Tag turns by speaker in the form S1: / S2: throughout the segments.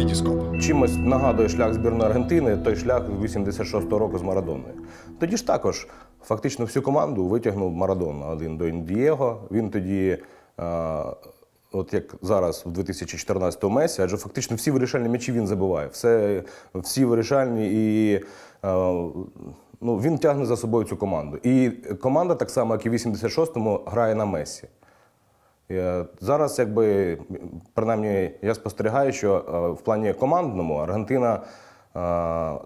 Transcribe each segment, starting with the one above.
S1: Вітіскоп.
S2: Чимось нагадує шлях збірної Аргентини, той шлях 86-го року з Марадоною. Тоді ж також фактично всю команду витягнув Марадона один до Індієго. Він тоді, е, от як зараз, в 2014-му Месі, адже фактично всі вирішальні м'ячі він забиває. Все, всі вирішальні і. е, Ну, він тягне за собою цю команду. І команда, так само, як і в 86-му, грає на Месі. Е, Зараз, якби, принаймні, я спостерігаю, що е, в плані командному Аргентина е,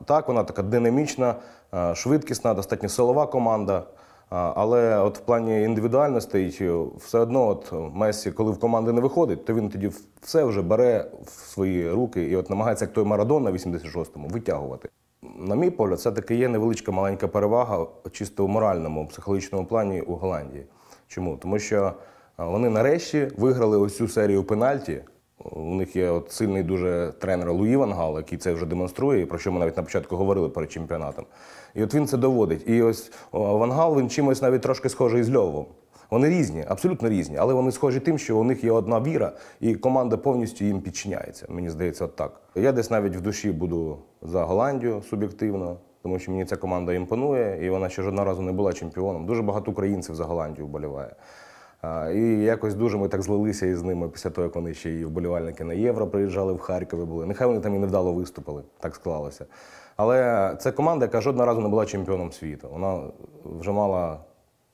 S2: так, вона така динамічна, е, швидкісна, достатньо силова команда. Але от в плані індивідуальностей е, все одно, от Месі, коли в команди не виходить, то він тоді все вже бере в свої руки і от намагається, як той Марадон на 86-му, витягувати. На мій погляд, це таки є невеличка маленька перевага чисто у моральному, психологічному плані у Голландії. Чому? Тому що вони нарешті виграли ось цю серію пенальті. У них є от сильний дуже тренер Луї Ван Гал, який це вже демонструє, про що ми навіть на початку говорили перед чемпіонатом. І от він це доводить. І ось о, Ван Гал він чимось навіть трошки схожий з Льовом. Вони різні, абсолютно різні, але вони схожі тим, що у них є одна віра, і команда повністю їм підчиняється. Мені здається, от так. Я десь навіть в душі буду за Голландію суб'єктивно, тому що мені ця команда імпонує, і вона ще жодного разу не була чемпіоном. Дуже багато українців за Голландію вболіває. І якось дуже ми так злилися із ними після того, як вони ще і вболівальники на євро приїжджали в Харкові були. Нехай вони там і невдало виступили, так склалося. Але це команда, яка жодного разу не була чемпіоном світу. Вона вже мала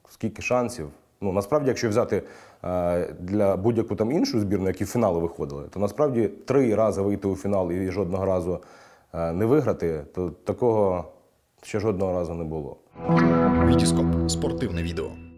S2: скільки шансів. Ну насправді, якщо взяти е, для будь-яку там іншу збірну, які в фінали виходили, то насправді три рази вийти у фінал і жодного разу е, не виграти, то такого ще жодного разу не було.
S1: Вітіскоп. Спортивне відео.